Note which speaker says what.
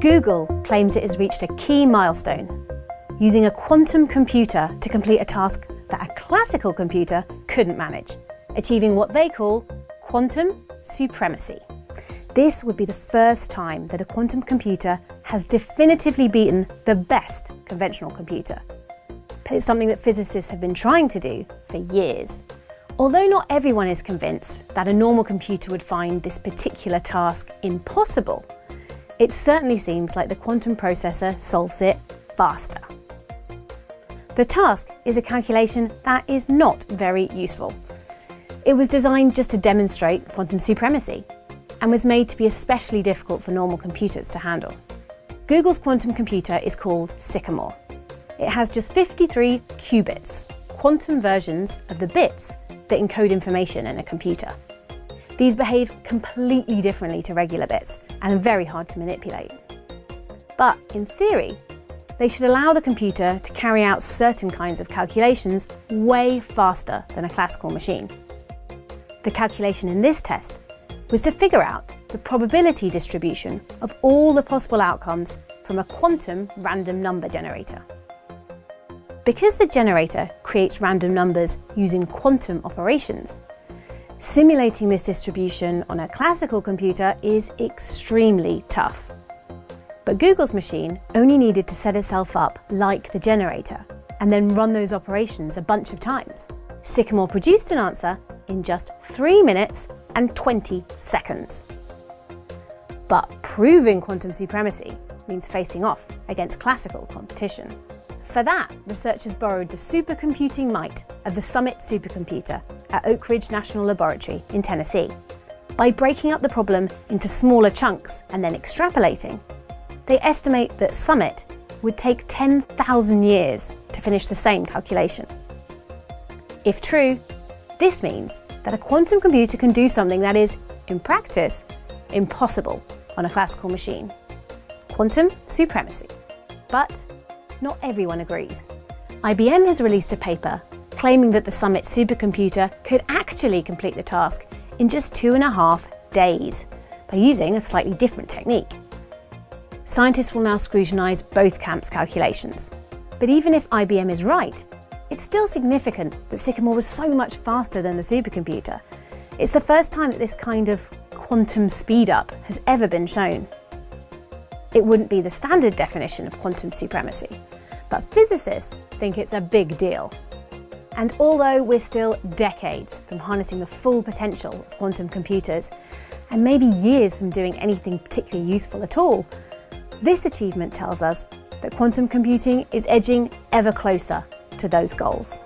Speaker 1: Google claims it has reached a key milestone, using a quantum computer to complete a task that a classical computer couldn't manage, achieving what they call quantum supremacy. This would be the first time that a quantum computer has definitively beaten the best conventional computer. But it's something that physicists have been trying to do for years. Although not everyone is convinced that a normal computer would find this particular task impossible, it certainly seems like the quantum processor solves it faster. The task is a calculation that is not very useful. It was designed just to demonstrate quantum supremacy and was made to be especially difficult for normal computers to handle. Google's quantum computer is called Sycamore. It has just 53 qubits, quantum versions of the bits that encode information in a computer. These behave completely differently to regular bits and very hard to manipulate. But in theory, they should allow the computer to carry out certain kinds of calculations way faster than a classical machine. The calculation in this test was to figure out the probability distribution of all the possible outcomes from a quantum random number generator. Because the generator creates random numbers using quantum operations, simulating this distribution on a classical computer is extremely tough. But Google's machine only needed to set itself up like the generator and then run those operations a bunch of times. Sycamore produced an answer in just 3 minutes and 20 seconds. But proving quantum supremacy means facing off against classical competition. For that, researchers borrowed the supercomputing might of the Summit supercomputer at Oak Ridge National Laboratory in Tennessee. By breaking up the problem into smaller chunks and then extrapolating, they estimate that Summit would take 10,000 years to finish the same calculation. If true, this means that a quantum computer can do something that is, in practice, impossible on a classical machine. Quantum supremacy. But not everyone agrees. IBM has released a paper claiming that the Summit supercomputer could actually complete the task in just two and a half days by using a slightly different technique. Scientists will now scrutinise both camps' calculations. But even if IBM is right, it's still significant that Sycamore was so much faster than the supercomputer. It's the first time that this kind of quantum speed-up has ever been shown. It wouldn't be the standard definition of quantum supremacy, but physicists think it's a big deal. And although we're still decades from harnessing the full potential of quantum computers, and maybe years from doing anything particularly useful at all, this achievement tells us that quantum computing is edging ever closer to those goals.